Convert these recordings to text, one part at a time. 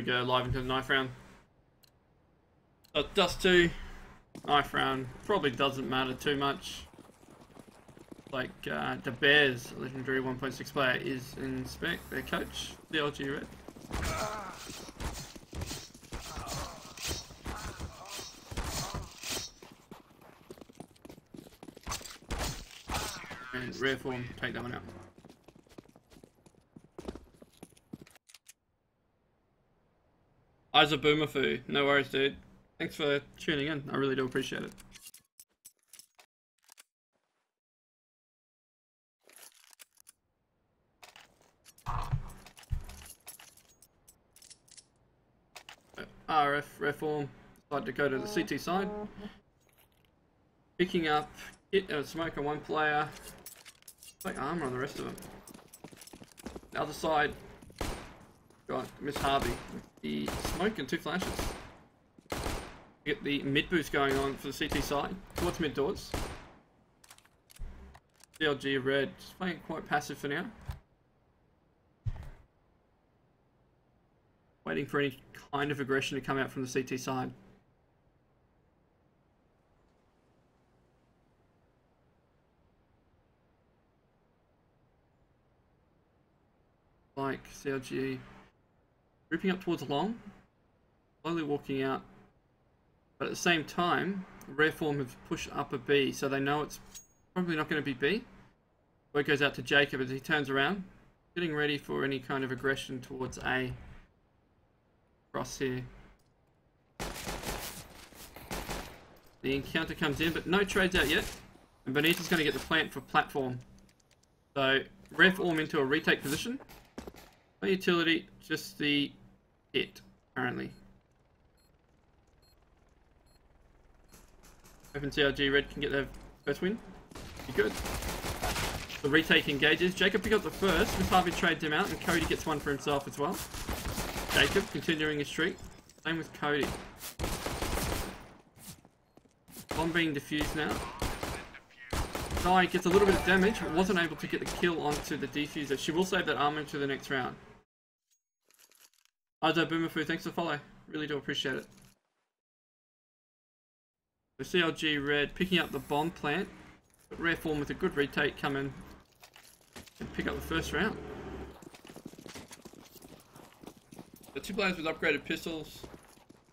do go live into the knife round. So Dust 2, knife round, probably doesn't matter too much. Like, uh, the Bears, legendary 1.6 player, is in spec, their coach, the CLG Red. And Rareform, take that one out. Isa Boomerfoo, no worries dude. Thanks for tuning in, I really do appreciate it. RF Rareform decided to go to the CT side. Picking up hit and uh, smoke on one player. Like armor on the rest of them. The other side got Miss Harvey with the smoke and two flashes. Get the mid boost going on for the CT side towards mid doors. CLG red just playing quite passive for now. Waiting for any kind of aggression to come out from the CT side. Like CLG grouping up towards long, slowly walking out, but at the same time, Rareform have pushed up a B, so they know it's probably not going to be B. Word goes out to Jacob as he turns around, getting ready for any kind of aggression towards A. Cross here. The encounter comes in, but no trades out yet. And Benita's going to get the plant for platform. So, Rareform into a retake position. No utility, just the it, currently. Open CLG Red can get their first win. Be good. The retake engages. Jacob pick up the first. Miss Harvey trades him out, and Cody gets one for himself as well. Jacob continuing his streak. Same with Cody. Bomb being defused now. Guy gets a little bit of damage, but wasn't able to get the kill onto the defuser. She will save that armor to the next round. Ardo Boomerfoo, thanks for follow. Really do appreciate it. The CLG Red picking up the bomb plant. But Rareform with a good retake come in and pick up the first round. The two players with upgraded pistols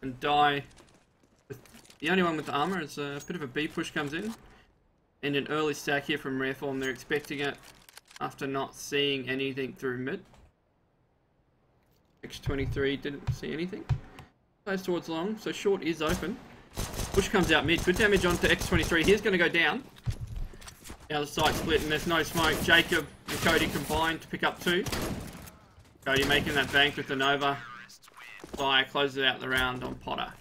and die. The only one with the armor is a bit of a B push comes in. And an early stack here from Rareform. They're expecting it after not seeing anything through mid. X23 didn't see anything. Plays towards long, so short is open. Push comes out mid. Good damage onto X23. He's going to go down. Now the side split and there's no smoke. Jacob and Cody combined to pick up two. Cody making that bank with the Nova. Fire closes out the round on Potter.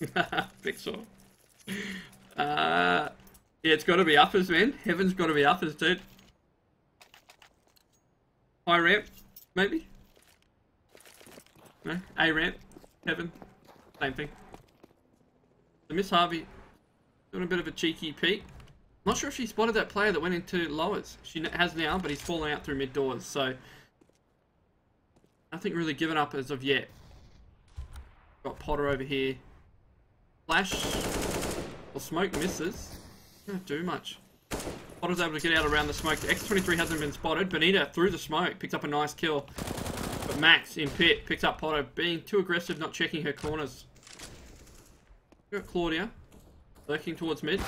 Pixel. Uh, yeah, it's got to be uppers, man. Heaven's got to be uppers, dude. High ramp, maybe? No? A ramp, heaven, same thing. So Miss Harvey doing a bit of a cheeky peek. Not sure if she spotted that player that went into lowers. She has now, but he's falling out through mid doors, so nothing really given up as of yet. Got Potter over here. Flash. Well, smoke misses. Don't do much. Potter's able to get out around the smoke. The X23 hasn't been spotted. Benita through the smoke picks up a nice kill. But Max in pit picks up Potter, being too aggressive, not checking her corners. Got Claudia lurking towards mid.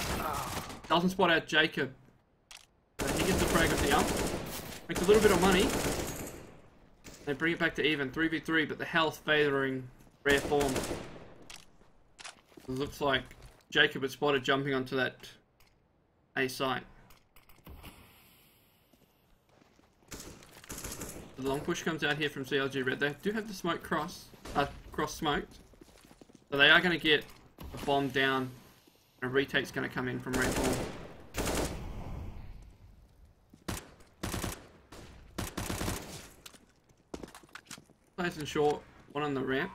Doesn't spot out Jacob. But he gets the frag of the up. Makes a little bit of money. They bring it back to even. 3v3, but the health favoring Rareform. It looks like Jacob has spotted jumping onto that A site. The long push comes out here from CLG Red. They do have the smoke cross, uh, cross smoked. So they are going to get a bomb down. And A retake's going to come in from Rareform. Players in short, one on the ramp.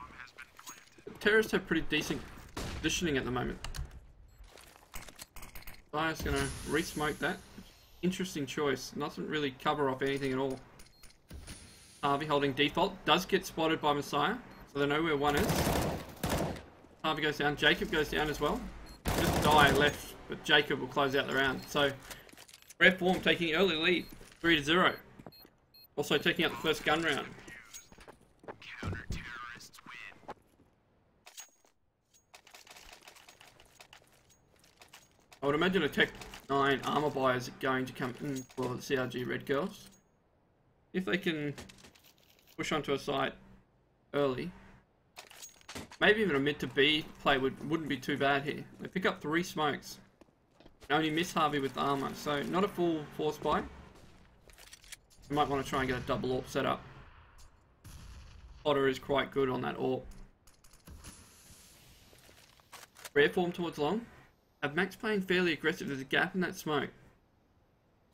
Terrorists have pretty decent positioning at the moment. Fire's gonna re-smoke that. interesting choice. Doesn't really cover off anything at all. Harvey holding default. Does get spotted by Messiah. So they know where one is. Harvey goes down. Jacob goes down as well. Just die left, but Jacob will close out the round. So, Rareform taking early lead. 3 to 0. Also taking out the first gun round. I would imagine a Tech 9 armor buyer is going to come in for the CLG Red Girls. If they can push onto a site early, maybe even a mid to B play would, wouldn't be too bad here. They pick up three smokes. Only miss Harvey with armor, so not a full force buy. You might want to try and get a double AWP set up. Potter is quite good on that AWP. Rareform towards long. Have Max playing fairly aggressive. There's a gap in that smoke.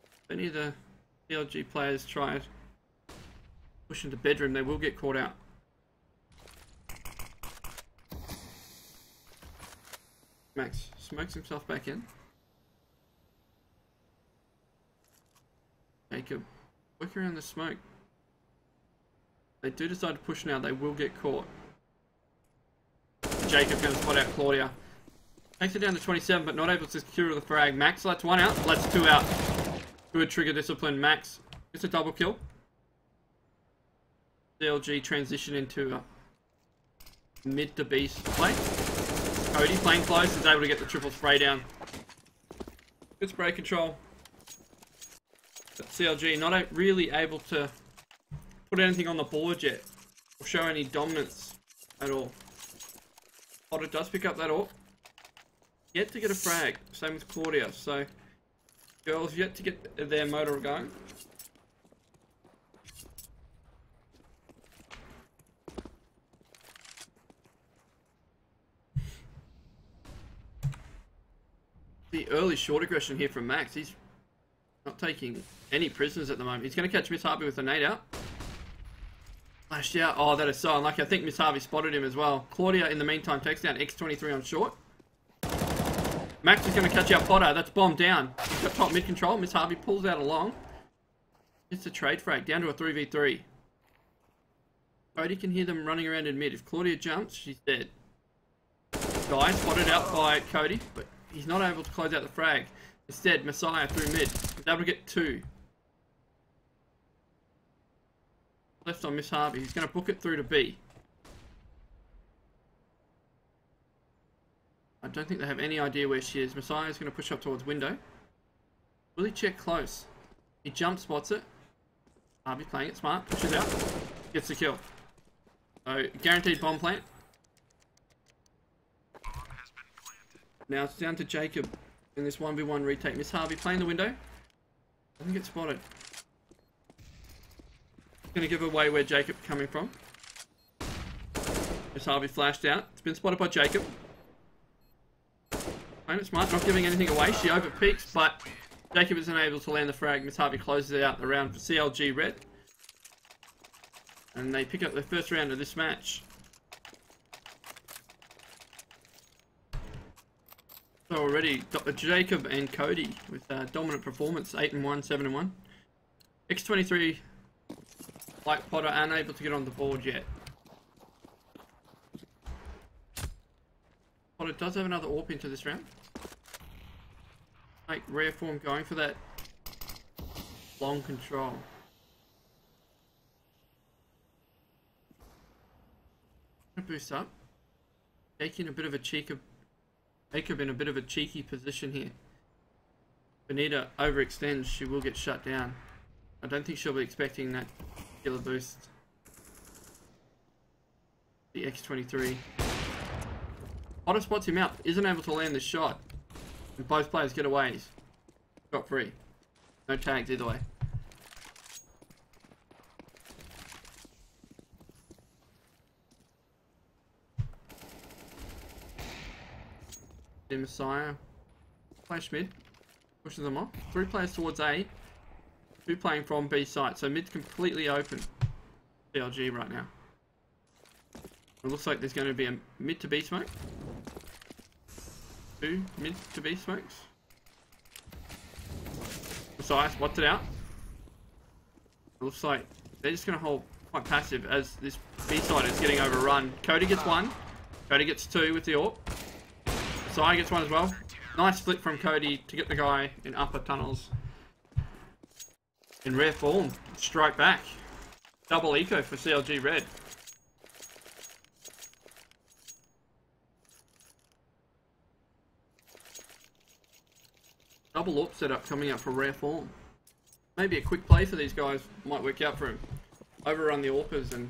If any of the CLG players try it, push into bedroom, they will get caught out. Max smokes himself back in. Jacob, work around the smoke. They do decide to push now, they will get caught. Jacob to spot out Claudia. Takes it down to 27, but not able to secure the frag. Max lets one out, lets two out. Good trigger discipline. Max It's a double kill. CLG transition into a mid to beast play. Cody playing close is able to get the triple spray down. Good spray control. But CLG not really able to put anything on the board yet or show any dominance at all. Potter does pick up that AWP. Yet to get a frag. Same with Claudia. So, girls yet to get their motor going. Early short aggression here from Max. He's not taking any prisoners at the moment. He's going to catch Miss Harvey with a nade out. Flashed out. Oh, that is so unlucky. I think Miss Harvey spotted him as well. Claudia, in the meantime, takes down X23 on short. Max is going to catch out Potter. That's bombed down. He's got top mid control. Miss Harvey pulls out along. It's a trade frag. Down to a 3v3. Cody can hear them running around in mid. If Claudia jumps, she's dead. Guy spotted out by Cody, but he's not able to close out the frag. Instead, Messiah through mid. He's able to get two. Left on Miss Harvey. He's going to book it through to B. I don't think they have any idea where she is. Messiah is going to push up towards window. Will he check close? He jump spots it. Harvey playing it smart. Pushes out. Gets the kill. So, guaranteed bomb plant. Now it's down to Jacob in this 1v1 retake. Miss Harvey playing the window. Doesn't get spotted. Gonna give away where Jacob coming from. Miss Harvey flashed out. It's been spotted by Jacob. Playing smart, not giving anything away. She over peaks, but Jacob is unable to land the frag. Miss Harvey closes out the round for CLG Red. And they pick up the first round of this match. So already, Jacob and Cody with uh, dominant performance, 8 and 1, 7 and 1. X23, like Potter, unable to get on the board yet. It does have another AWP into this round. Like rare form going for that long control. Boost up. Taking a bit of a cheeky Jacob in a bit of a cheeky position here. Benita overextends, she will get shut down. I don't think she'll be expecting that killer boost. The X23. Potter spots him out, isn't able to land the shot. And both players get away. Got free. No tags either way. Messiah. Flash mid. Pushes them off. Three players towards A. Two playing from B site. So mid's completely open. CLG right now. It looks like there's going to be a mid to B smoke two mid to B smokes. Messiah spots it out. It looks like they're just going to hold quite passive as this B side is getting overrun. Cody gets one. Cody gets two with the AWP. Messiah gets one as well. Nice flip from Cody to get the guy in upper tunnels. In Rareform. Strike back. Double eco for CLG Red. Double AWP setup coming up for Rareform. Maybe a quick play for these guys might work out for him. Overrun the AWPers and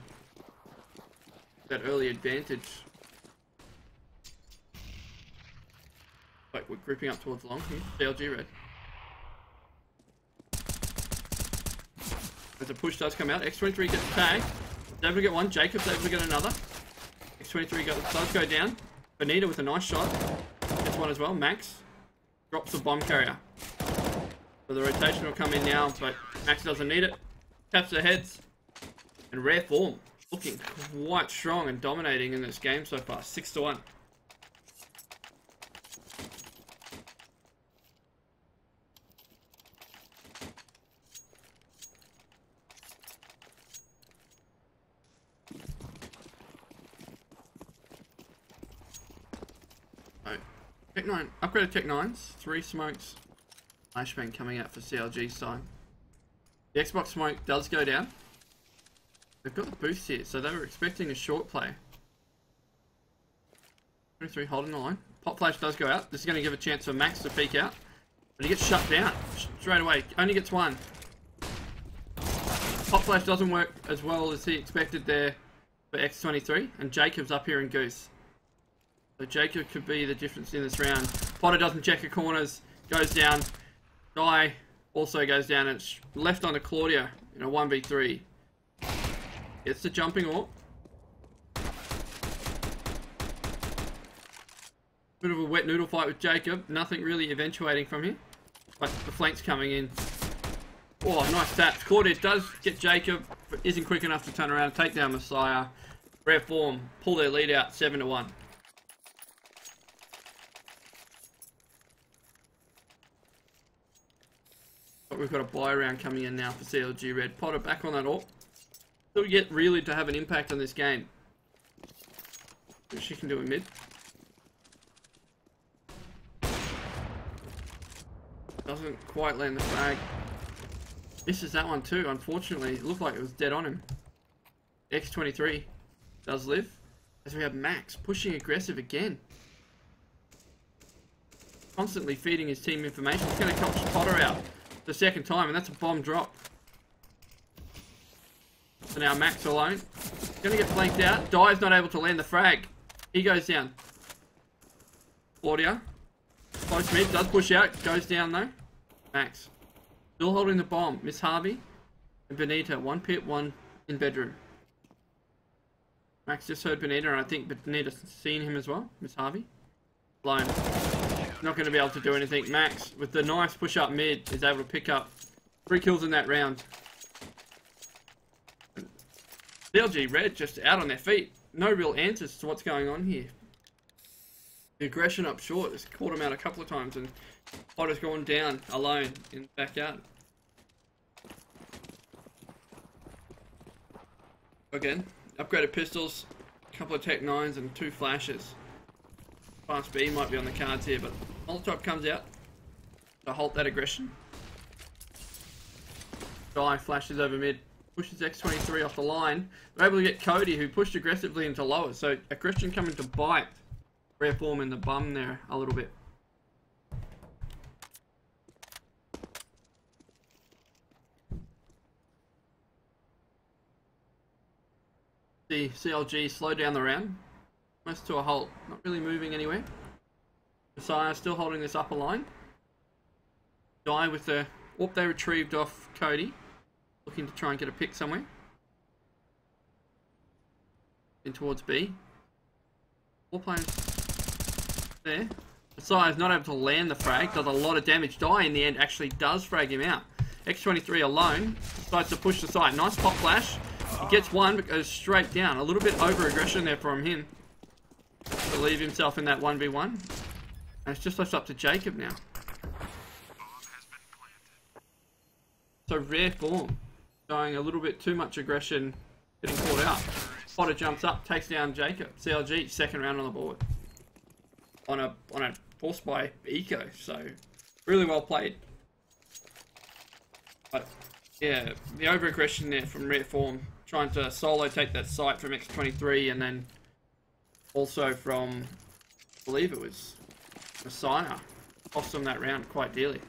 that early advantage. We're gripping up towards long here. CLG red. As the push does come out, X23 gets tagged. able to get one, Jacob's able to get another. X23 does go down. Benita with a nice shot. Gets one as well, Max. Drops the bomb carrier. So the rotation will come in now, but Max doesn't need it. Taps the heads. And Rareform. Looking quite strong and dominating in this game so far. 6 to 1. Tech 9, Tech 9s, 3 smokes, flashbang coming out for CLG side. The Xbox smoke does go down. They've got the boost here, so they were expecting a short play. 23 holding the line. Pop flash does go out. This is going to give a chance for Max to peek out. But he gets shut down straight away. Only gets one. Pop flash doesn't work as well as he expected there for X23. And Jacob's up here in Goose. So Jacob could be the difference in this round. Potter doesn't check the corners, goes down. Guy also goes down and it's left on to Claudia in a 1v3. Gets the jumping AWP. Bit of a wet noodle fight with Jacob. Nothing really eventuating from here. But the flank's coming in. Oh, nice taps. Claudia does get Jacob, but isn't quick enough to turn around and take down Messiah. Rareform, pull their lead out 7 to 1. But we've got a buy round coming in now for CLG Red. Potter back on that AWP. Still yet really to have an impact on this game. She can do a mid. Doesn't quite land the frag. Misses that one too, unfortunately. It looked like it was dead on him. X23 does live. As we have Max pushing aggressive again. Constantly feeding his team information. He's going to catch Potter out the second time, and that's a bomb drop. So now Max alone. Gonna get flanked out. Dye's not able to land the frag. He goes down. Claudia. Close mid, does push out. Goes down though. Max. Still holding the bomb. Miss Harvey and Benita. One pit, one in bedroom. Max just heard Benita, and I think Benita's seen him as well. Miss Harvey. Blown. Not going to be able to do anything. Max, with the nice push up mid, is able to pick up three kills in that round. CLG Red just out on their feet. No real answers to what's going on here. The aggression up short has caught him out a couple of times and Potter's gone down alone in the backyard. Again, upgraded pistols, a couple of Tech 9s and two flashes. Fast B might be on the cards here, but Molotov comes out to halt that aggression. Guy flashes over mid, pushes X23 off the line. We're able to get Cody, who pushed aggressively into lower. So a aggression coming to bite Rareform in the bum there a little bit. The CLG slow down the round. Almost to a halt. Not really moving anywhere. Messiah still holding this upper line. Die with the... Whoop, they retrieved off Cody. Looking to try and get a pick somewhere. In towards B. Four players there. Messiah's not able to land the frag. Does a lot of damage. Die in the end actually does frag him out. X23 alone decides to push the side. Nice pop flash. He gets one but goes straight down. A little bit over aggression there from him. To leave himself in that 1v1. And it's just left up to Jacob now. So Rareform, showing a little bit too much aggression, getting caught out. Potter jumps up, takes down Jacob. CLG second round on the board. On a on a force by Eco, so really well played. But yeah, the over aggression there from Rareform, trying to solo take that site from X23 and then also from I believe it was Messiah. Cost them that round quite dearly.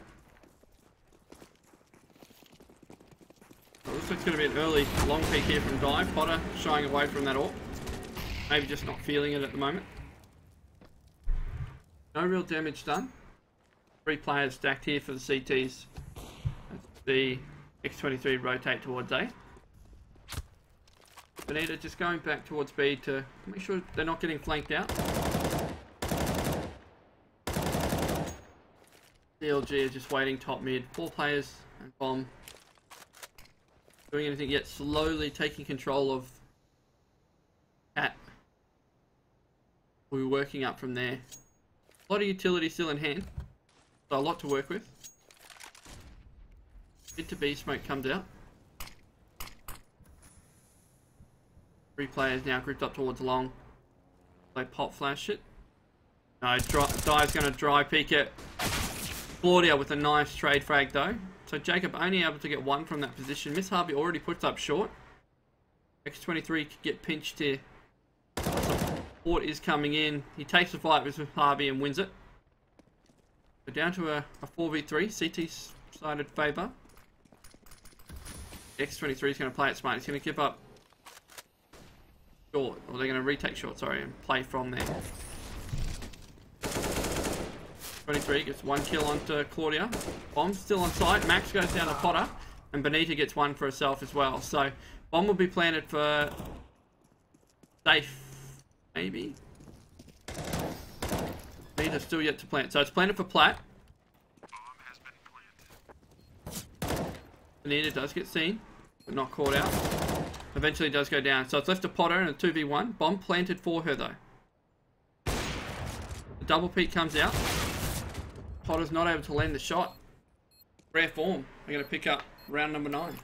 looks like it's going to be an early long peek here from Dive. Potter shying away from that AWP. Maybe just not feeling it at the moment. No real damage done. Three players stacked here for the CTs. the X23 rotate towards A. Benita just going back towards B to make sure they're not getting flanked out. CLG are just waiting top mid. Four players and bomb doing anything yet. Slowly taking control of Cat. We'll working up from there. A lot of utility still in hand. So a lot to work with. Mid to B smoke comes out. Three players now grouped up towards long. They pop flash it. No, Dive's to dry peek it. Claudia with a nice trade frag though. So Jacob only able to get one from that position. Miss Harvey already puts up short. X23 could get pinched here. Support is coming in. He takes the fight with Harvey and wins it. We're down to a, a 4v3. CT sided favour. X23 is going to play it smart. He's going to give up short. Or they're going to retake short, sorry, and play from there. 23 gets one kill onto uh, Claudia. Bomb still on site. Max goes down to Potter. And Benita gets one for herself as well. So bomb will be planted for safe, maybe. Benita still yet to plant. So it's planted for plat. Benita does get seen, but not caught out. Eventually does go down. So it's left to Potter and a 2v1. Bomb planted for her though. The double peak comes out. Potter's not able to land the shot. Rareform. We're going to pick up round number nine.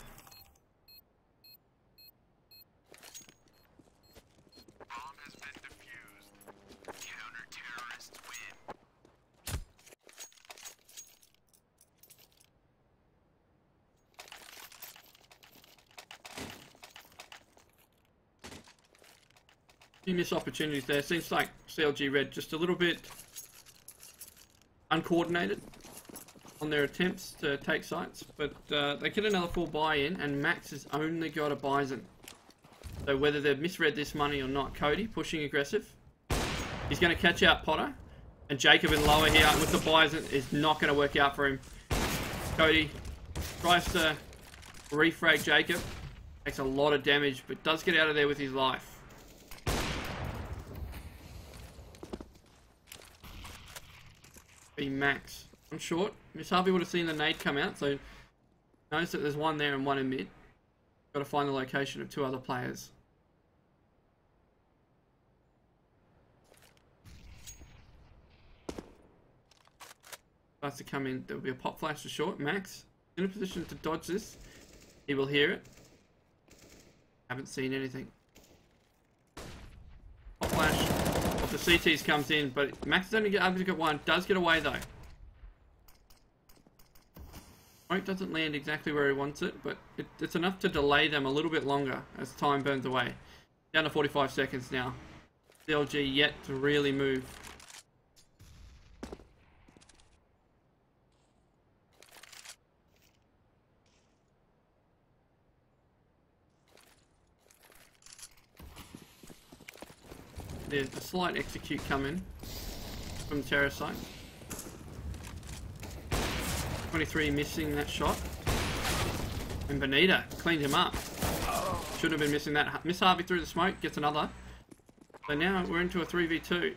few missed opportunities there. Seems like CLG Red just a little bit uncoordinated on their attempts to take sites, but uh, they get another full buy-in, and Max has only got a Bizon. So whether they've misread this money or not, Cody pushing aggressive. He's going to catch out Potter, and Jacob in lower here with the Bizon is not going to work out for him. Cody tries to refrag Jacob, takes a lot of damage, but does get out of there with his life. be max. I'm short. Miss Harvey would have seen the nade come out, so notice that there's one there and one in mid. Got to find the location of two other players. Starts to come in. There will be a pop flash to short. Max in a position to dodge this. He will hear it. Haven't seen anything. Pop flash the CTs comes in, but Max is only able to get one. Does get away though. Smoke doesn't land exactly where he wants it, but it, it's enough to delay them a little bit longer as time burns away. Down to 45 seconds now. CLG yet to really move. There's a slight execute coming from the terror site. 23 missing that shot. And Benita cleaned him up. Shouldn't have been missing that. Miss Harvey through the smoke, gets another. So now we're into a 3v2.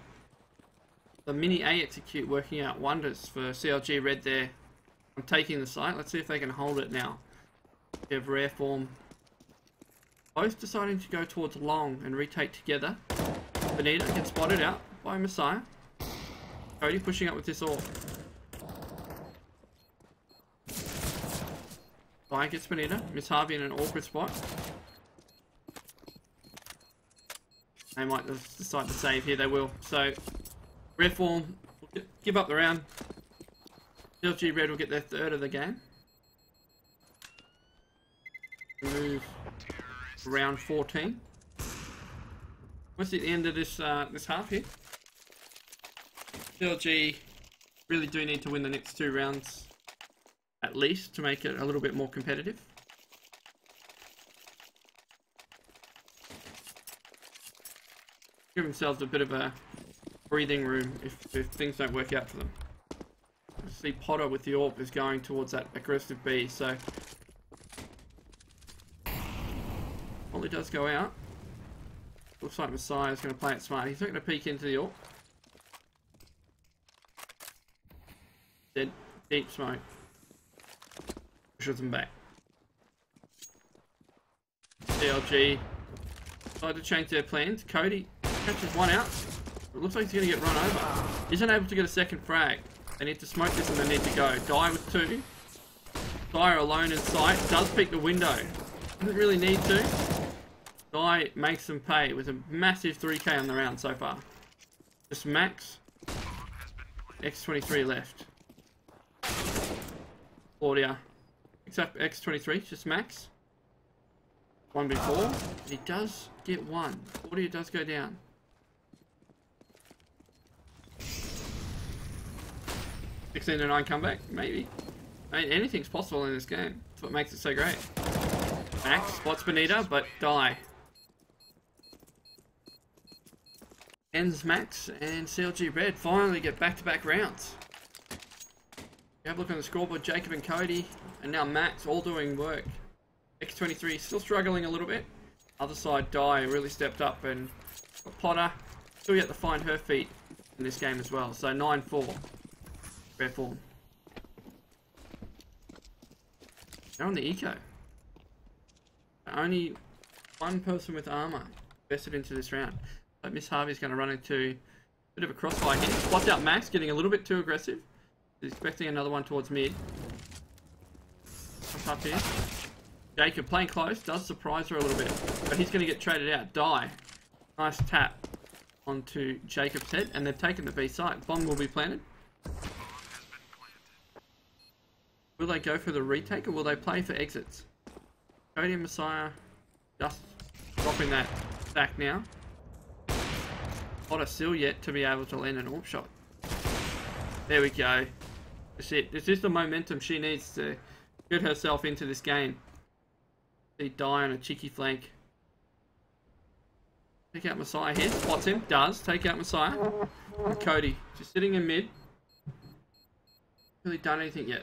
The mini A execute working out wonders for CLG Red there. I'm taking the site. Let's see if they can hold it now. They have Rareform. Both deciding to go towards long and retake together. Benita gets spotted out by Messiah. Cody pushing up with this all. Die gets Benita. Miss Harvey in an awkward spot. They might decide to save here, they will. So, Rareform will give up the round. CLG Red will get their third of the game. Move round 14. What's the end of this uh, this half here? LG really do need to win the next two rounds at least to make it a little bit more competitive. Give themselves a bit of a breathing room if, if things don't work out for them. See Potter with the AWP is going towards that aggressive B, so Molly does go out. Looks like Messiah is going to play it smart. He's not going to peek into the AWP. Dead. Deep smoke. Pushes him back. CLG decided to change their plans. Cody catches one out. It looks like he's going to get run over. Isn't able to get a second frag. They need to smoke this and they need to go. Die with two. Die alone in sight. Does pick the window. Doesn't really need to. Die makes them pay with a massive 3k on the round so far. Just max. X23 left. Claudia. Except X23, just max. One before. He does get one. Claudia does go down. Sixteen to nine comeback, maybe. I mean, anything's possible in this game. That's what makes it so great. Max spots Benita, but die. Ends Max and CLG Red finally get back-to-back -back rounds. You have a look on the scoreboard, Jacob and Cody, and now Max all doing work. X23 still struggling a little bit. Other side, Die really stepped up, and Potter still yet to find her feet in this game as well. So 9-4, Rareform. They're on the eco. Only one person with armor vested into this round. But Miss Harvey's going to run into a bit of a crossfire here. Watch out Max, getting a little bit too aggressive. He's expecting another one towards mid. Up, here. Jacob playing close, does surprise her a little bit. But he's going to get traded out. Die. Nice tap onto Jacob's head. And they've taken the B site. Bomb will be planted. Will they go for the retake or will they play for exits? Cody and Messiah just dropping that stack now. Potter still yet to be able to land an AWP shot. There we go. That's it. This is the momentum she needs to get herself into this game. See die on a cheeky flank. Take out Messiah here. Spots him. Does. Take out Messiah. And Cody. Just sitting in mid. Really done anything yet.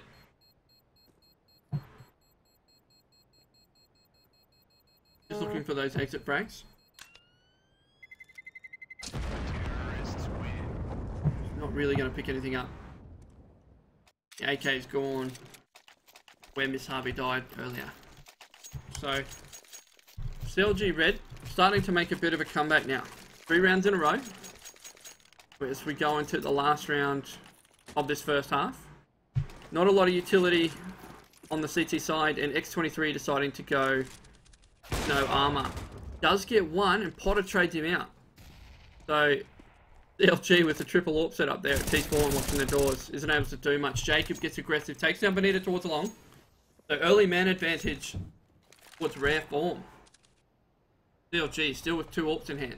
Just looking for those exit frags. Not really going to pick anything up. The AK's gone where Miss Harvey died earlier. So, CLG Red starting to make a bit of a comeback now. Three rounds in a row. As we go into the last round of this first half. Not a lot of utility on the CT side and X23 deciding to go no armor. Does get one and Potter trades him out. So LG with the triple AWP set up there at T4 watching the doors isn't able to do much. Jacob gets aggressive, takes down Benita towards the long. So early man advantage towards Rareform. CLG still with two AWPs in hand.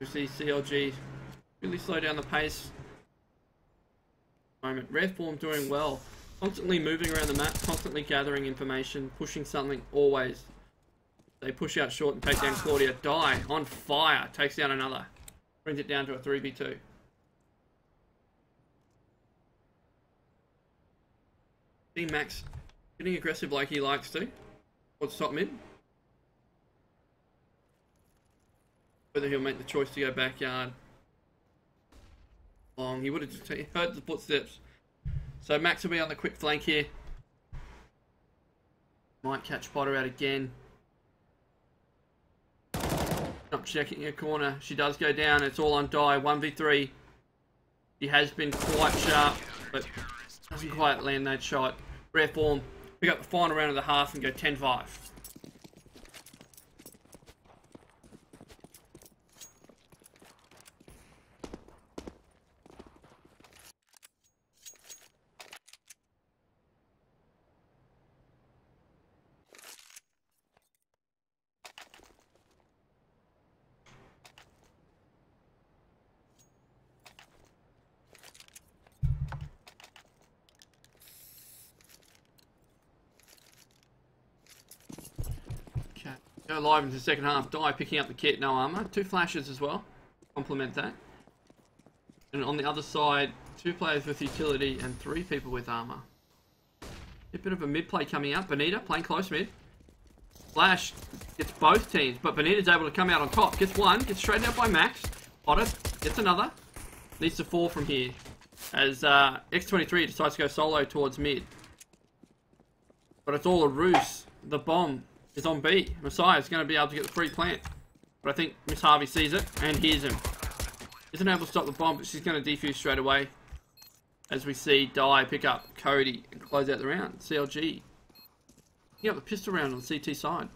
We see CLG really slow down the pace. Moment. Rareform doing well. Constantly moving around the map, constantly gathering information, pushing something, always. They push out short and take down Claudia. Die, on fire, takes down another. Brings it down to a 3v2. See Max getting aggressive like he likes to. What's top mid? Whether he'll make the choice to go backyard. Long, he would have just heard the footsteps. So Max will be on the quick flank here. Might catch Potter out again. Not checking her corner. She does go down. It's all on die. 1v3. He has been quite sharp, but doesn't quite land that shot. Rareform. Pick up the final round of the half and go 10-5. Okay. Go live into the second half. Die picking up the kit, no armor. Two flashes as well. Complement that. And on the other side, two players with utility and three people with armor. A bit of a mid play coming out. Benita playing close mid. Flash gets both teams, but Benita's able to come out on top. Gets one, gets straightened out by Max. Potter gets another. Needs to fall from here. As uh, X23 decides to go solo towards mid. But it's all a ruse. The bomb is on B. Messiah is going to be able to get the free plant. But I think Miss Harvey sees it and hears him. Isn't able to stop the bomb, but she's going to defuse straight away. As we see Die pick up Cody and close out the round. CLG. Picking up the pistol round on the CT side.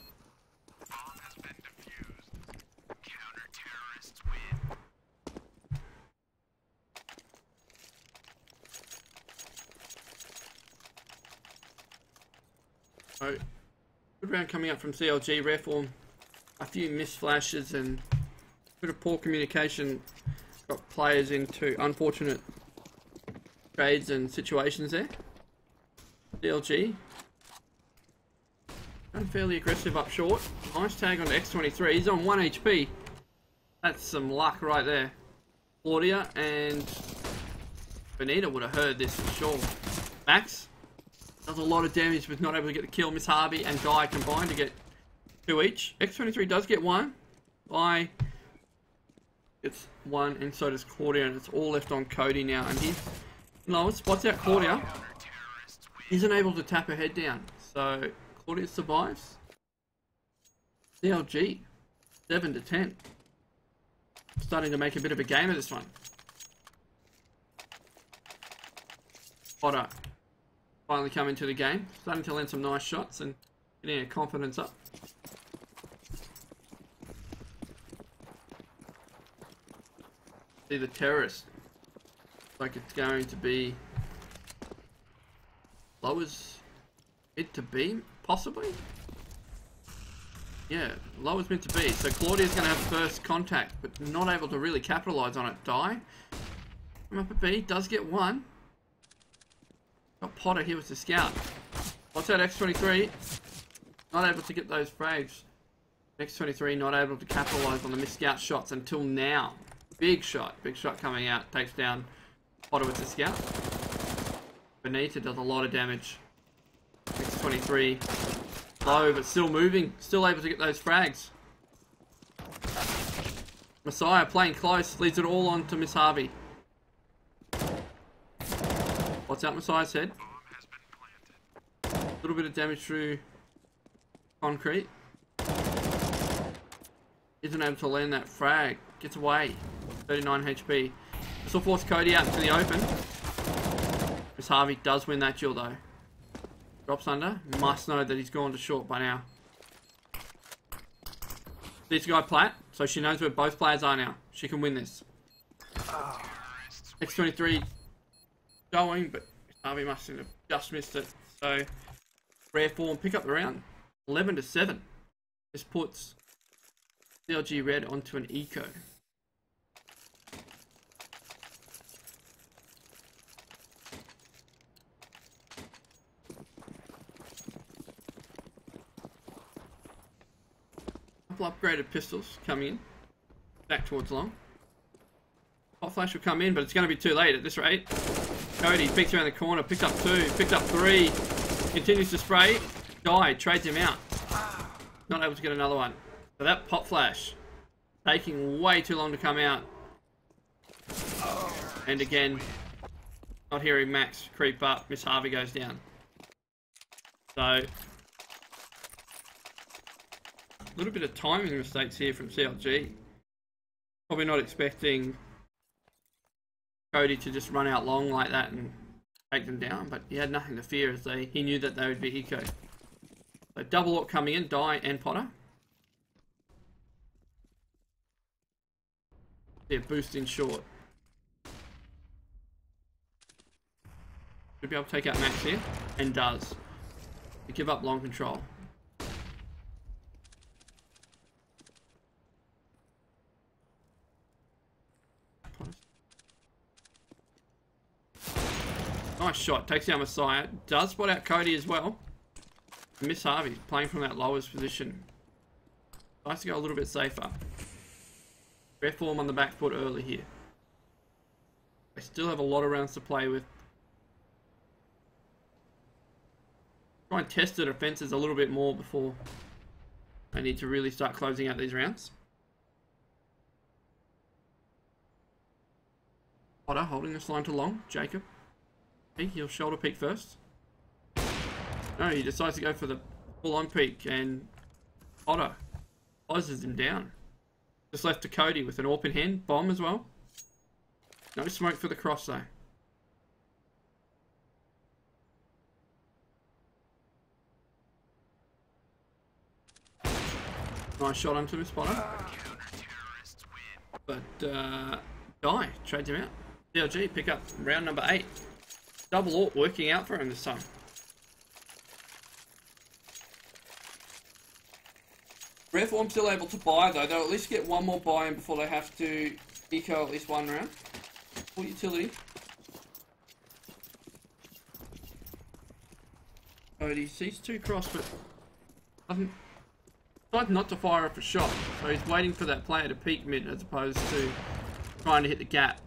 So, round coming up from CLG. Rareform, a few missed flashes and a bit of poor communication. Got players into unfortunate trades and situations there. CLG. unfairly aggressive up short. Nice tag on X23. He's on 1 HP. That's some luck right there. Claudia and Benita would have heard this for sure. Max does a lot of damage but not able to get the kill. Miss Harvey and Die combined to get two each. X23 does get one. Guy gets one and so does Claudia and it's all left on Cody now and he's no spots out Claudia. Isn't able to tap her head down. So Claudia survives. CLG. 7 to 10. Starting to make a bit of a game of this one. Potter finally come into the game. Starting to land some nice shots and getting her confidence up. See the terrorist. Like it's going to be lowers it to B, possibly? Yeah, lowers mid to B. So Claudia's going to have first contact, but not able to really capitalise on it. Die. Come up at B, does get one. Got Potter here with the scout. Watch out X23. Not able to get those frags. X23 not able to capitalise on the missed scout shots until now. Big shot. Big shot coming out. Takes down Potter with the scout. Benita does a lot of damage. X23 low, but still moving. Still able to get those frags. Messiah playing close. Leads it all on to Miss Harvey. What's up, Messiah's head? A little bit of damage through concrete. Isn't able to land that frag. Gets away. 39 HP. This will force Cody out into the open. Miss Harvey does win that duel though. Drops under. Must know that he's gone to short by now. This guy Platt, so she knows where both players are now. She can win this. X23 going, but Harvey must have just missed it. So, Rareform, pick up the round. 11 to 7. This puts CLG Red onto an eco. Couple upgraded pistols coming in. Back towards long. Hot flash will come in, but it's going to be too late at this rate. Cody peeks around the corner, picks up two, picks up three, continues to spray. Guy trades him out. Not able to get another one. So that pop flash, taking way too long to come out. And again, not hearing Max creep up, Miss Harvey goes down. So, a little bit of timing mistakes here from CLG. Probably not expecting Cody to just run out long like that and take them down, but he had nothing to fear as they he knew that they would be eco. So double up coming in, Die and Potter. Yeah, boost in short. Should be able to take out Max here, and does. Give up long control. Nice shot. Takes down Messiah. Does spot out Cody as well. Miss Harvey playing from that lowest position. Nice to go a little bit safer. Reform on the back foot early here. They still have a lot of rounds to play with. Try and test the defenses a little bit more before they need to really start closing out these rounds. Potter holding this line to long. Jacob. He'll shoulder peek first. No, he decides to go for the full-on peek and Potter closes him down. Just left to Cody with an open hand. Bomb as well. No smoke for the cross though. Nice shot onto his spotter. But, uh, Die trades him out. CLG pick up round number 8. Double AWP working out for him this time. Reform still able to buy though. They'll at least get one more buy in before they have to eco at least one round. Full utility. He sees two cross, but doesn't decided not to fire off a shot. So he's waiting for that player to peek mid as opposed to trying to hit the gap.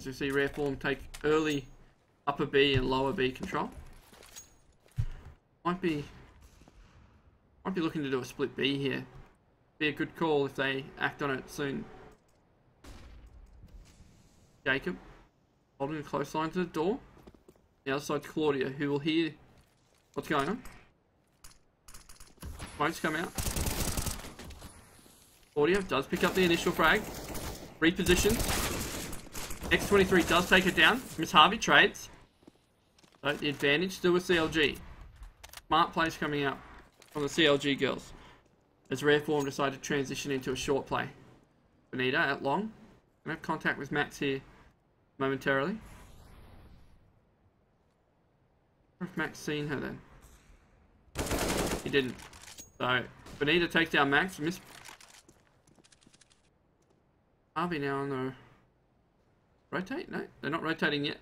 As you see, Rareform take early upper B and lower B control. Might be might be looking to do a split B here. Be a good call if they act on it soon. Jacob holding a close line to the door. The other side Claudia, who will hear what's going on. Smoke's come out. Claudia does pick up the initial frag. Repositions. X23 does take it down. Miss Harvey trades. The advantage still with CLG. Smart plays coming out from the CLG girls. As Rareform decided to transition into a short play. Benita at long. Gonna have contact with Max here momentarily. if Max seen her then? He didn't. So Benita takes down Max. Miss Harvey now on the Rotate? No, they're not rotating yet.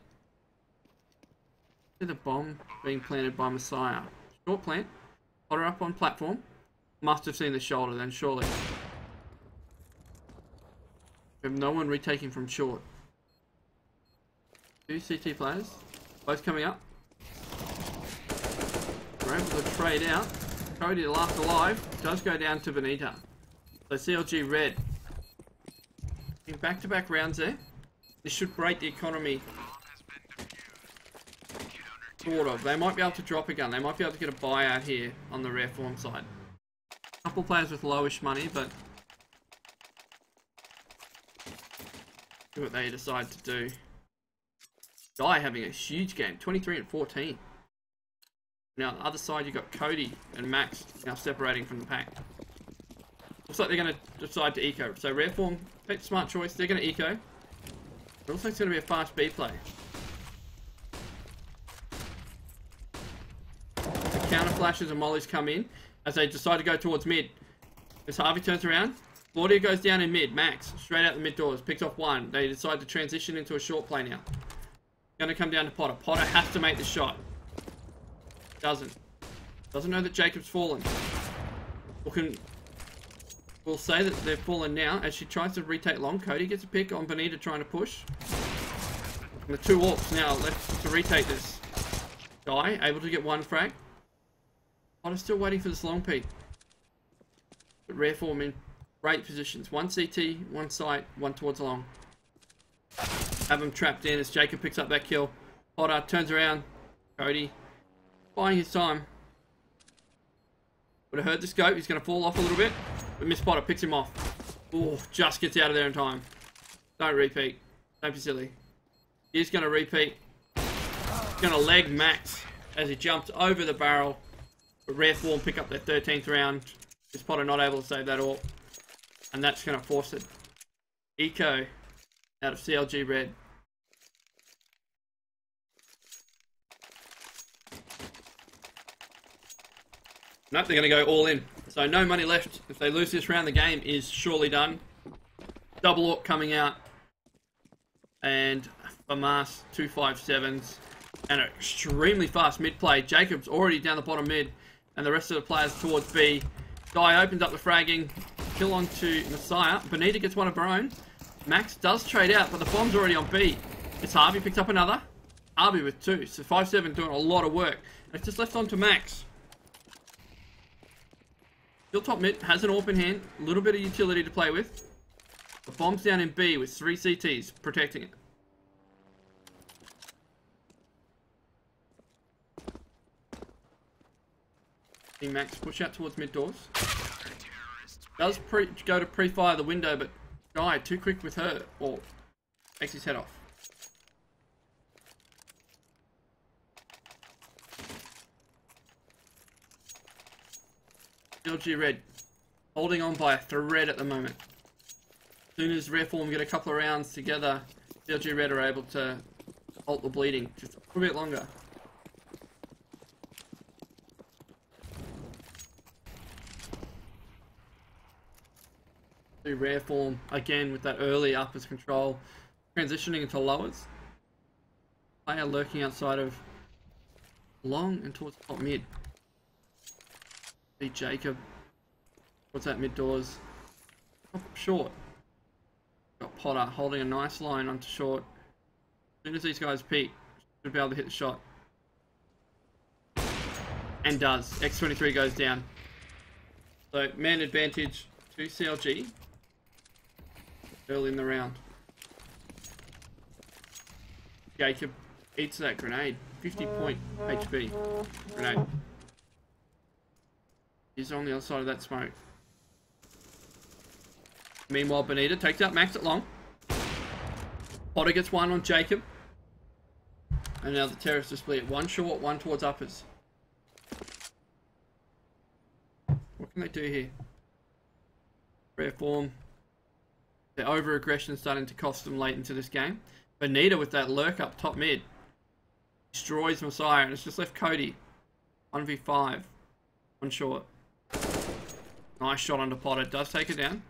See the bomb being planted by Messiah. Short plant. Potter up on platform. Must have seen the shoulder then, surely. We have no one retaking from short. Two CT players. Both coming up. We're able to trade out. Cody, the last alive, does go down to Benita. So CLG red. Back-to-back -back rounds there. Should break the economy. Sort of. They might be able to drop a gun. They might be able to get a buyout here on the Rareform side. A couple players with lowish money, but... See what they decide to do. Guy having a huge game. 23 and 14. Now, on the other side, you've got Cody and Max now separating from the pack. Looks like they're going to decide to eco. So, Rareform, smart choice. They're going to eco. Looks like it's going to be a fast B play. The counter flashes and mollies come in as they decide to go towards mid. As Harvey turns around, Claudia goes down in mid. Max, straight out the mid doors, picks off one. They decide to transition into a short play now. Going to come down to Potter. Potter has to make the shot. Doesn't. Doesn't know that Jacob's fallen. Looking We'll say that they've fallen now as she tries to retake long. Cody gets a pick on Benita trying to push. And the two orcs now left to retake this. Guy able to get one frag. I'm still waiting for this long peek. But Rareform in great positions. One CT, one sight, one towards long. Have him trapped in as Jacob picks up that kill. Potter turns around. Cody buying his time. Would have heard the scope. He's going to fall off a little bit. Miss Potter picks him off. Oh, just gets out of there in time. Don't repeat. Don't be silly. He's going to repeat. Going to leg Max as he jumps over the barrel. But Rareform pick up their 13th round. Miss Potter not able to save that all. And that's going to force it. Eco out of CLG Red. Nope, they're going to go all in. So no money left. If they lose this round, the game is surely done. Double Orc coming out. And FAMAS 257s. And an extremely fast mid play. Jacob's already down the bottom mid. And the rest of the players towards B. Guy opens up the fragging. Kill on to Messiah. Benita gets one of her own. Max does trade out, but the bomb's already on B. It's Harvey picked up another. Harvey with two. So 5-7 doing a lot of work. And it's just left on to Max. Still top mid, has an open hand, a little bit of utility to play with. The bomb's down in B with three CTs protecting it. See Max push out towards mid doors. Does pre go to pre-fire the window, but Guy too quick with her, or takes his head off. LG Red holding on by a thread at the moment. As soon as Rareform get a couple of rounds together, LG Red are able to halt the bleeding just a little bit longer. Rareform again with that early uppers control, transitioning into lowers. Player lurking outside of long and towards top mid. See Jacob. What's that mid doors? Up short. Got Potter holding a nice line onto short. As soon as these guys peek, should be able to hit the shot. And does. X23 goes down. So man advantage to CLG. Early in the round. Jacob eats that grenade. 50 point HP. Grenade. He's on the other side of that smoke. Meanwhile, Benita takes out Max at long. Potter gets one on Jacob. And now the terrorists are split. One short, one towards uppers. What can they do here? Rareform. Their over-aggression starting to cost them late into this game. Benita with that lurk up top mid. Destroys Messiah and it's just left Cody. 1v5. One short. Nice shot under Potter. Does take it down.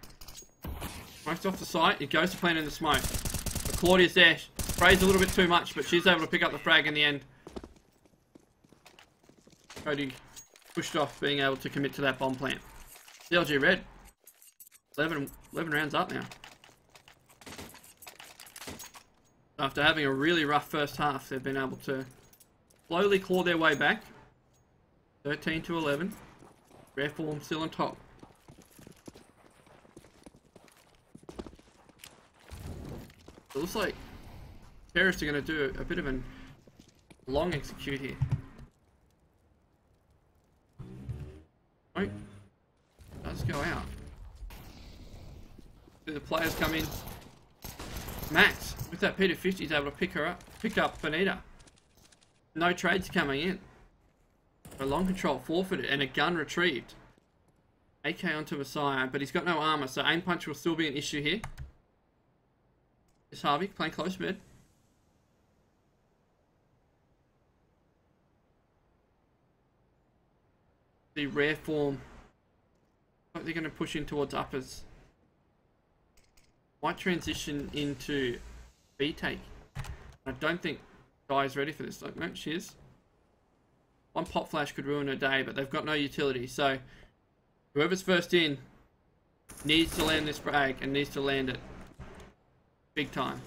Smokes off the site. It goes to plant in the smoke. But Claudia's there. Sprays a little bit too much, but she's able to pick up the frag in the end. Cody pushed off being able to commit to that bomb plant. CLG Red. 11, 11 rounds up now. After having a really rough first half, they've been able to slowly claw their way back. 13 to 11. Rareform still on top. It looks like terrorists are going to do a, bit of a long execute here. Right? Does go out. Do the players come in? Max, with that P250, is able to pick her up, pick up Bonita. No trades coming in. A long control forfeited and a gun retrieved. AK onto Messiah, but he's got no armor, so aim punch will still be an issue here. Harvey playing close mid? The Rareform. Like they're going to push in towards uppers. Might transition into B take. I don't think Guy's ready for this. Like, no, she is. One pop flash could ruin her day, but they've got no utility. So, whoever's first in needs to land this frag and needs to land it. Big time.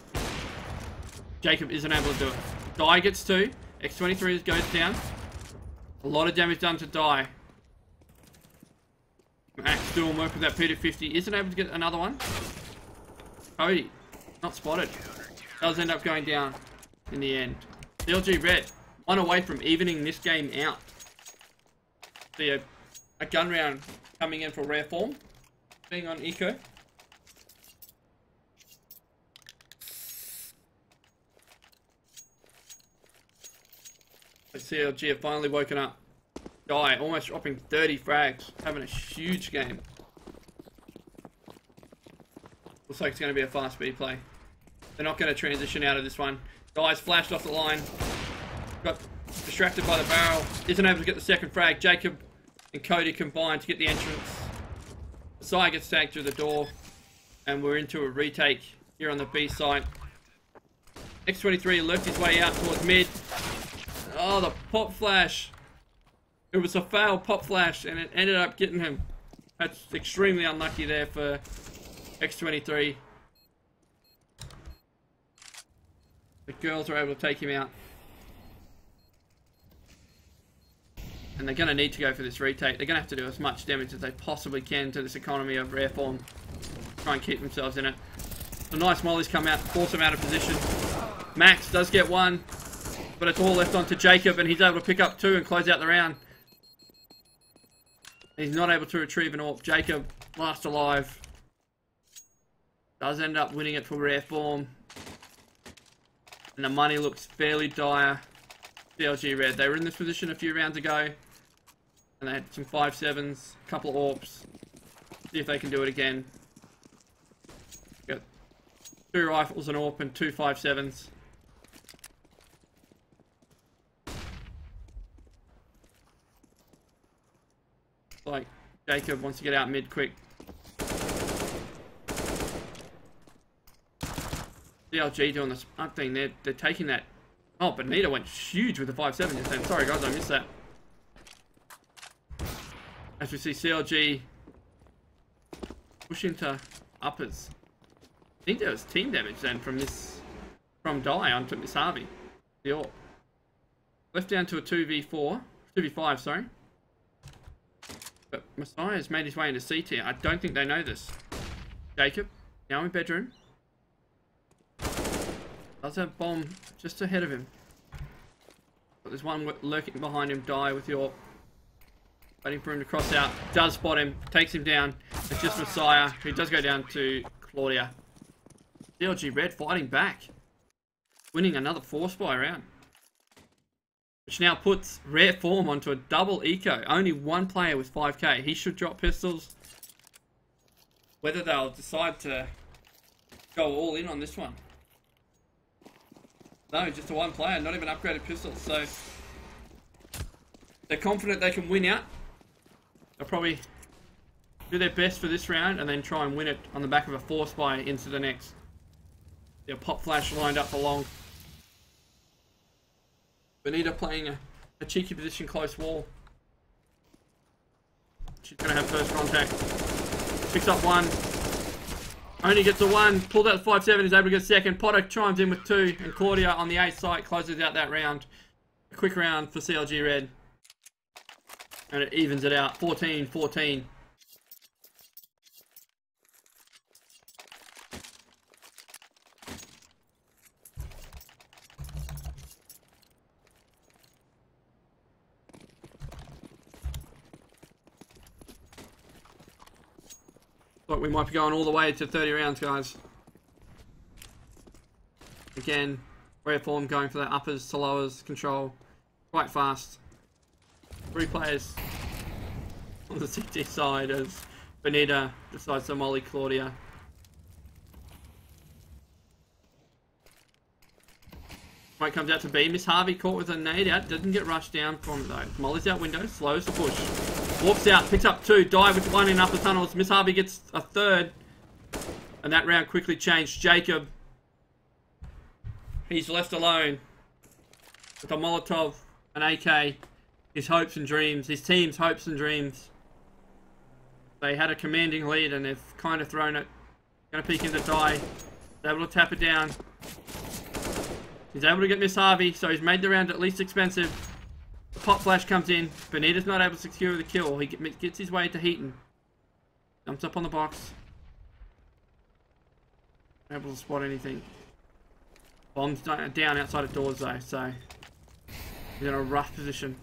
Jacob isn't able to do it. Die gets two. X23 goes down. A lot of damage done to Die. Max doing work with that P250. Isn't able to get another one. Cody. Not spotted. Does end up going down in the end. CLG Red. One away from evening this game out. See a gun round coming in for Rareform. Being on Eco. CLG have finally woken up. Die, almost dropping 30 frags. Having a huge game. Looks like it's going to be a fast speed play. They're not going to transition out of this one. Guys flashed off the line. Got distracted by the barrel. Isn't able to get the second frag. Jacob and Cody combine to get the entrance. Messiah gets tagged through the door. And we're into a retake here on the B site. X23 left his way out towards mid. Oh, the pop flash. It was a foul pop flash and it ended up getting him. That's extremely unlucky there for X23. The girls are able to take him out. And they're going to need to go for this retake. They're going to have to do as much damage as they possibly can to this economy of Rareform. Try and keep themselves in it. The nice mollies come out, force them out of position. Max does get one, but it's all left onto Jacob, and he's able to pick up two and close out the round. He's not able to retrieve an AWP. Jacob, last alive. Does end up winning it for Rareform. And the money looks fairly dire. CLG Red. They were in this position a few rounds ago. And they had some 5-7s, a couple of AWPs. See if they can do it again. Got two rifles, an AWP, and two 5-7s. Like, Jacob wants to get out mid quick. CLG doing this smart thing. They're, they're taking that. Oh, Benita went huge with the 5-7 just then. Sorry, guys, I missed that. As we see CLG pushing to uppers. I think there was team damage then from this, from Die onto Miss Harvey. The. Left down to a 2v4, 2v5, sorry. But Messiah's made his way into C tier. I don't think they know this. Jacob, now in bedroom. Does have bomb just ahead of him. But there's one lurking behind him, die with your... Waiting for him to cross out. Does spot him, takes him down. It's just Messiah, He does go down to Claudia. CLG Red fighting back. Winning another force buy round. Which now puts Rareform onto a double eco. Only one player with 5k. He should drop pistols. Whether they'll decide to go all in on this one. No, just a one player, not even upgraded pistols. So they're confident they can win out. They'll probably do their best for this round and then try and win it on the back of a force buy into the next. Their pop flash lined up for long. Benita playing a, a cheeky position close wall. She's going to have first contact. Picks up one. Only gets a one. Pulled out 5-7. Is able to get second. Potter chimes in with two. And Claudia on the A site closes out that round. A quick round for CLG Red. And it evens it out. 14-14. Look, we might be going all the way to 30 rounds, guys. Again, Rareform going for that uppers to lowers control. Quite fast. Three players on the CT side as Benita decides to molly Claudia. Right, comes out to B. Miss Harvey caught with a nade out. Doesn't get rushed down from though. Molly's out window. Slows the push. Walks out. Picks up two. Dive with one in upper tunnels. Miss Harvey gets a third. And that round quickly changed. Jacob. He's left alone. With a Molotov, an AK. His hopes and dreams. His team's hopes and dreams. They had a commanding lead and they've kind of thrown it. Gonna peek into die. They're able to tap it down. He's able to get Miss Harvey, so he's made the round at least expensive. Pop flash comes in. Benita's not able to secure the kill. He gets his way to Heaton. Jumps up on the box. Not able to spot anything. Bomb's down outside of doors though, so he's in a rough position.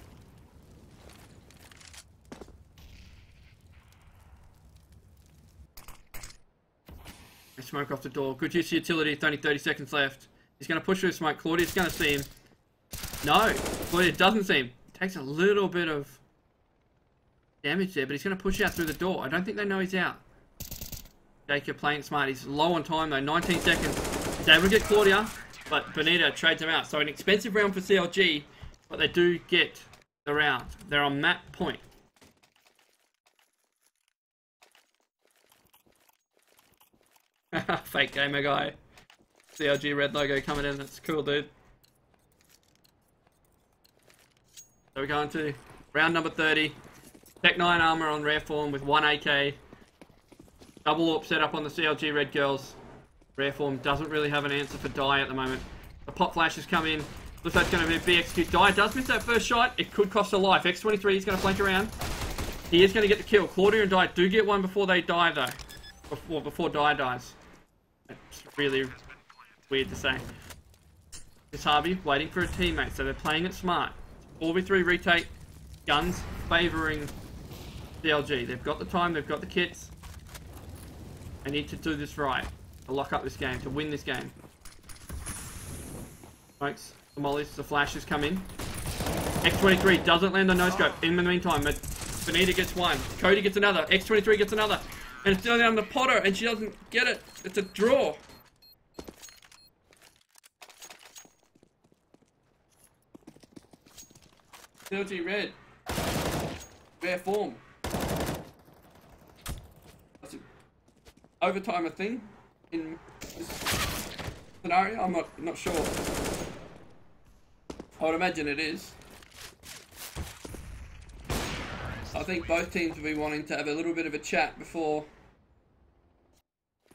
Smoke off the door. Good use of utility. It's only 30 seconds left. He's going to push through smoke. Claudia's going to see him. No. It doesn't seem. Takes a little bit of damage there, but he's going to push out through the door. I don't think they know he's out. Jacob playing smart. He's low on time though, 19 seconds. He's able to get Claudia, but Benita trades him out. So an expensive round for CLG, but they do get the round. They're on map point. Fake gamer guy. CLG red logo coming in. That's cool, dude. So we're going to round number 30. Tec-9 armor on Rareform with 1 AK. Double AWP set up on the CLG Red Girls. Rareform doesn't really have an answer for Die at the moment. The pop flash has come in. Looks like it's going to be a B execute. Die does miss that first shot. It could cost a life. X23 is going to flank around. He is going to get the kill. Claudia and Die do get one before they die, though. Before, before Die dies. It's really weird to say. It's Harvey waiting for a teammate, so they're playing it smart. 4v3 retake, guns favouring CLG. They've got the time, they've got the kits. They need to do this right. To lock up this game, to win this game. Folks, the mollies, the flashes come in. X23 doesn't land the no-scope. In the meantime, Benita gets one. Cody gets another. X23 gets another. And it's down the Potter, and she doesn't get it. It's a draw. CLG red. Rareform. That's an overtime a thing in this scenario? I'm not not sure. I would imagine it is. I think both teams will be wanting to have a little bit of a chat before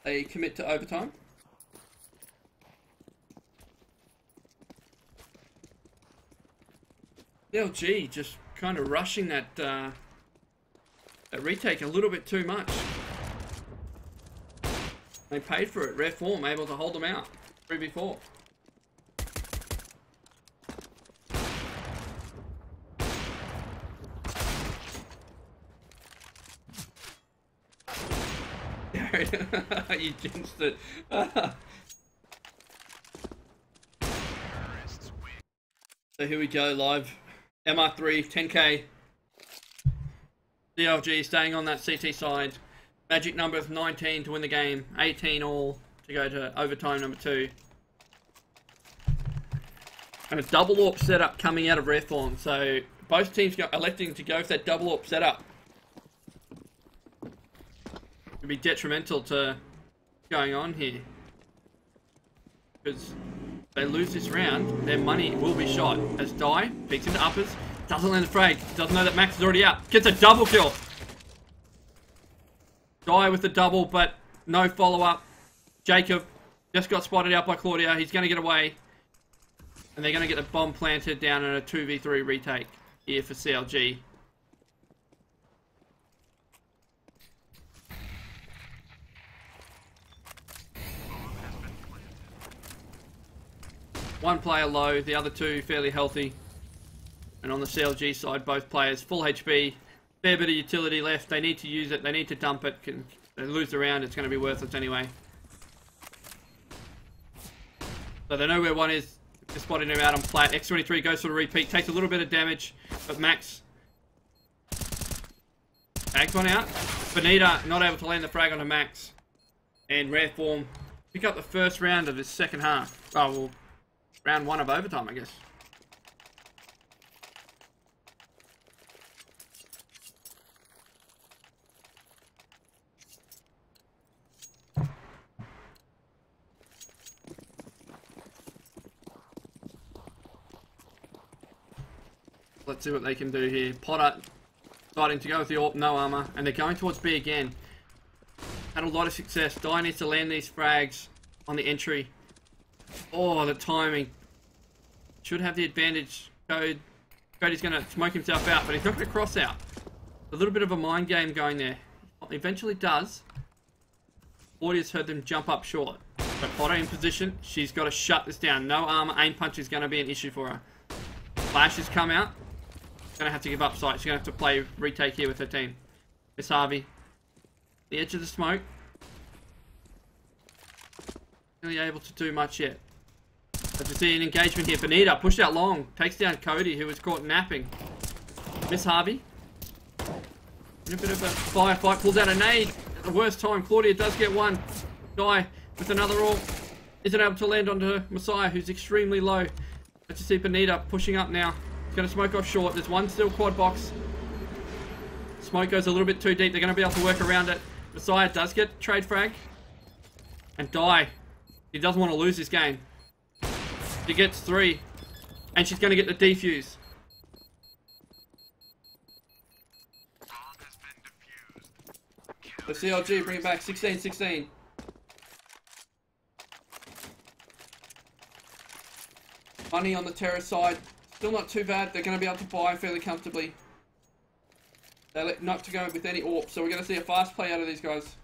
they commit to overtime. LG just kind of rushing that uh, that retake a little bit too much. They paid for it. Rareform able to hold them out. 3v4. you jinxed it. so here we go, live. MR3, 10k. CLG staying on that CT side. Magic number of 19 to win the game. 18 all to go to overtime number 2. And a double AWP setup coming out of Rareform. So both teams are electing to go for that double AWP setup. Could be detrimental to going on here. Because they lose this round, their money will be shot. As Die peeks into uppers, doesn't land the frag, doesn't know that Max is already out. Gets a double kill. Die with the double, but no follow-up. Jacob just got spotted out by Claudia. He's going to get away. And they're going to get the bomb planted down in a 2v3 retake here for CLG. One player low, the other two fairly healthy. And on the CLG side, both players full HP. Fair bit of utility left. They need to use it. They need to dump it. Can they lose the round, it's going to be worthless anyway. So they know where one is. They're spotting him out on flat. X23 goes for the repeat. Takes a little bit of damage. But Max... Tags one out. Benita not able to land the frag onto Max. And Rareform pick up the first round of this second half. Oh, well, round one of overtime, I guess. Let's see what they can do here. Potter starting to go with the AWP, no armor, and they're going towards B again. Had a lot of success. Die needs to land these frags on the entry. Oh, the timing. Should have the advantage. Code. Cody's going to smoke himself out, but he's not going to cross out. A little bit of a mind game going there. Eventually does. Claudia's heard them jump up short. But Potter in position. She's got to shut this down. No armor. Aim punch is going to be an issue for her. Flash has come out. Going to have to give up sight. She's going to have to play retake here with her team. Miss Harvey. The edge of the smoke really able to do much yet. As we see an engagement here. Benita pushed out long. Takes down Cody, who was caught napping. Miss Harvey. In a bit of a firefight. Pulls out a nade. At the worst time. Claudia does get one. Guy with another all. Isn't able to land onto Messiah, who's extremely low. Let's see Benita pushing up now. He's going to smoke off short. There's one still quad box. Smoke goes a little bit too deep. They're going to be able to work around it. Messiah does get trade frag. And die. He doesn't want to lose this game. She gets three. And she's going to get the defuse. The CLG, bring it back. 16-16. Money on the terror side. Still not too bad. They're going to be able to buy fairly comfortably. They're not to go with any AWP. So we're going to see a fast play out of these guys.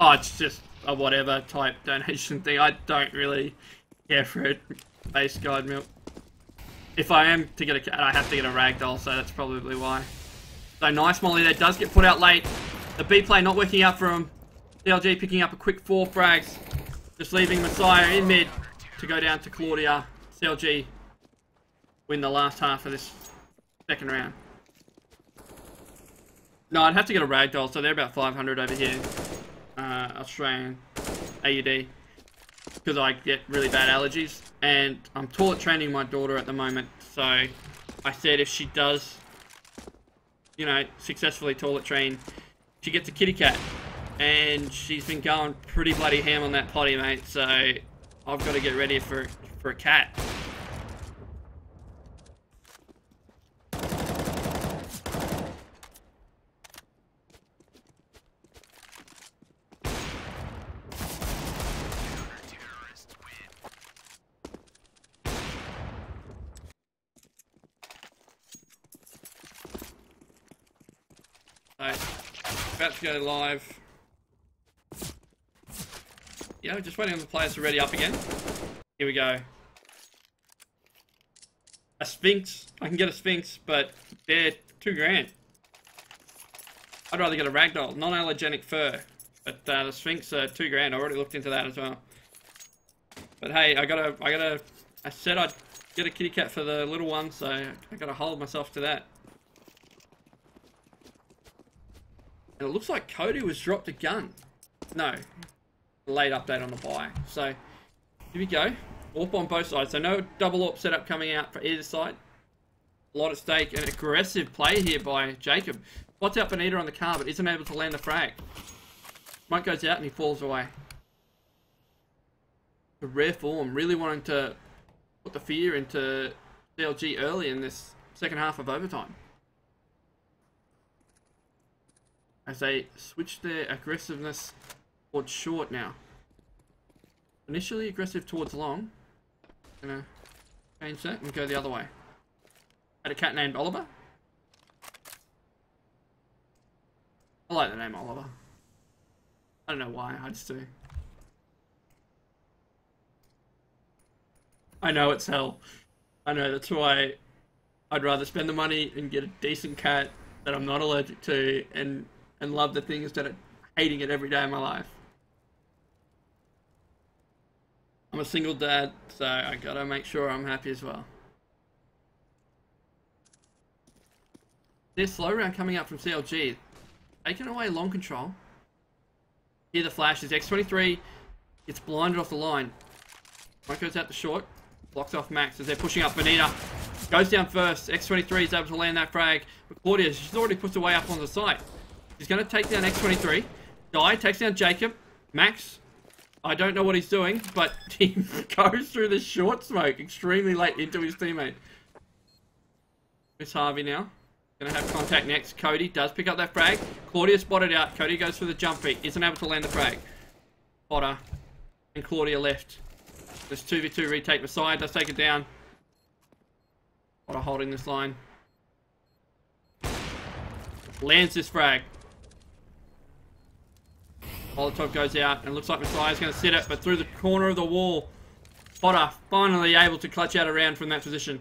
Oh, it's just a whatever type donation thing. I don't really care for it. Base guide milk. If I am to get a cat, I have to get a ragdoll, so that's probably why. So nice molly there. Does get put out late. The B play not working out for him. CLG picking up a quick four frags. Just leaving Messiah in mid to go down to Claudia. CLG win the last half of this second round. No, I'd have to get a ragdoll, so they're about 500 over here. Uh, Australian AUD. Because I get really bad allergies. And I'm toilet training my daughter at the moment. So I said if she does, you know, successfully toilet train, she gets a kitty cat and she's been going pretty bloody ham on that potty, mate. So I've got to get ready for for a cat. To live. Yeah, just waiting on the players to ready up again. Here we go. A Sphynx. I can get a Sphynx, but they're two grand. I'd rather get a Ragdoll, non-allergenic fur. But uh, the Sphynx are two grand. I already looked into that as well. But hey, I gotta, I gotta, I said I'd get a kitty cat for the little one, so I gotta hold myself to that. And it looks like Cody was dropped a gun. No, late update on the buy. So here we go. AWP on both sides. So no double AWP setup coming out for either side. A lot at stake. An aggressive play here by Jacob. Spots out Benita on the car, but isn't able to land the frag. Smoke goes out and he falls away. A Rareform. Really wanting to put the fear into CLG early in this second half of overtime. As they switch their aggressiveness towards short now. Initially aggressive towards long. Gonna change that and go the other way. Had a cat named Oliver. I like the name Oliver. I don't know why, I just do. I know it's hell. I know, that's why I'd rather spend the money and get a decent cat that I'm not allergic to and, and love the thing instead of hating it every day of my life. I'm a single dad, so I gotta make sure I'm happy as well. This slow round coming up from CLG. Taking away long control. Here the flash is X23. It's blinded off the line. Mike goes out the short. Blocks off Max as they're pushing up Benita. Goes down first. X23 is able to land that frag. But Claudia, she's already pushed away up on the site. She's going to take down X23. Die, takes down Jacob. Max I don't know what he's doing, but he goes through the short smoke extremely late into his teammate. Miss Harvey now. Gonna have contact next. Cody does pick up that frag. Claudia spotted out. Cody goes for the jump feet. Isn't able to land the frag. Potter and Claudia left. This 2v2 retake. Messiah does take it down. Potter holding this line. Lands this frag. Molotov goes out and looks like Messiah's going to sit it, but through the corner of the wall, Potter finally able to clutch out a round from that position.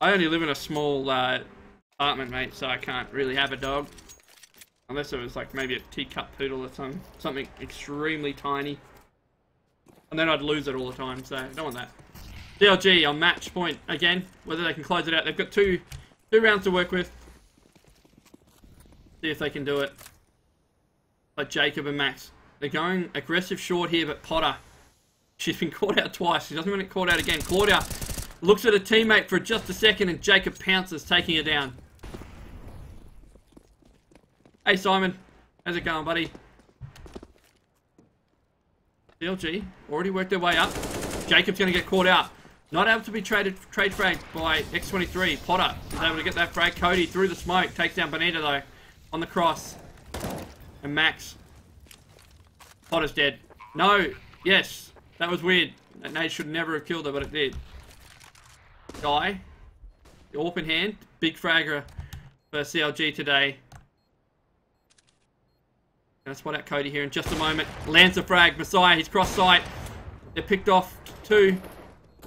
I only live in a small uh, apartment, mate, so I can't really have a dog. Unless it was like maybe a teacup poodle or something, something extremely tiny. And then I'd lose it all the time, so I don't want that. CLG on match point again, whether they can close it out. They've got two two rounds to work with. See if they can do it. Like Jacob and Max. They're going aggressive short here, but Potter, she's been caught out twice. She doesn't want to caught out again. Claudia looks at a teammate for just a second, and Jacob pounces, taking her down. Hey, Simon. How's it going, buddy? CLG already worked their way up. Jacob's going to get caught out. Not able to be traded trade fragged by X23. Potter is able to get that frag. Cody through the smoke. Takes down Benita, though, on the cross. And Max. Potter's dead. No. Yes. That was weird. That nade should never have killed her, but it did. Guy. The open hand. Big fragger for CLG today. Gonna spot out Cody here in just a moment. Lands a frag. Messiah, he's cross sight. They're picked off two.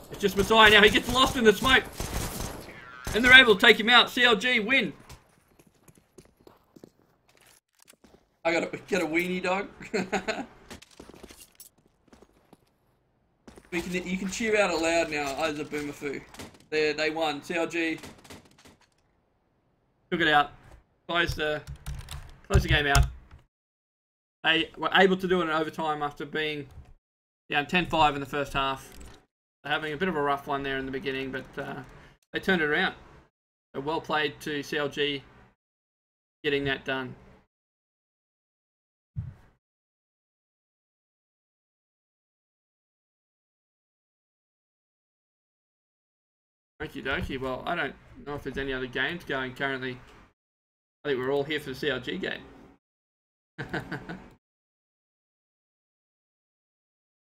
It's just Messiah now. He gets lost in the smoke. And they're able to take him out. CLG win. I gotta get a weenie dog. we can, you can cheer out aloud now as a boomerfoo. There, they won. CLG took it out. Closed the, closed the game out. They were able to do it in overtime after being down 10-5 in the first half. They're having a bit of a rough one there in the beginning, but uh, they turned it around. So well played to CLG getting that done. Okie dokie. Well, I don't know if there's any other games going currently. I think we're all here for the CLG game.